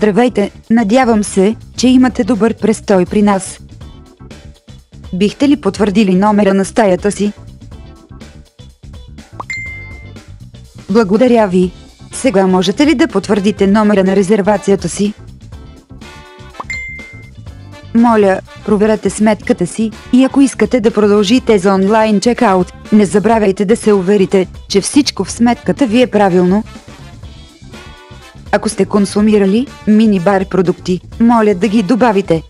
Здравейте, надявам се, че имате добър престой при нас. Бихте ли потвърдили номера на стаята си? Благодаря ви. Сега можете ли да потвърдите номера на резервацията си? Моля, проверете сметката си и ако искате да продължите за онлайн чекаут, не забравяйте да се уверите, че всичко в сметката ви е правилно. Ако сте консумирали мини-бар продукти, моля да ги добавите.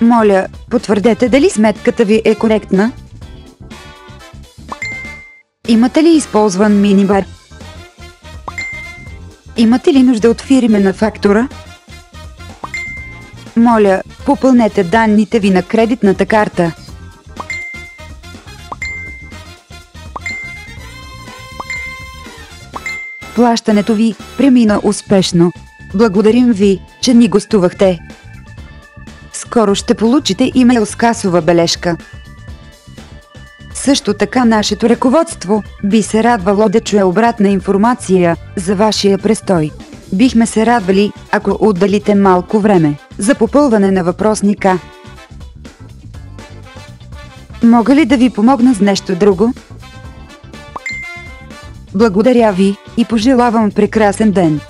Моля, потвърдете дали сметката ви е коректна. Имате ли използван мини-бар? Имате ли нужда от фирмена фактура? Моля, попълнете данните ви на кредитната карта. Плащането ви премина успешно. Благодарим ви, че ни гостувахте. Скоро ще получите имейл с касова бележка. Също така нашето ръководство би се радвало да чуе обратна информация за вашия престой. Бихме се радвали, ако отдалите малко време за попълване на въпросника. Мога ли да ви помогна с нещо друго? Благодаря ви и пожелавам прекрасен ден!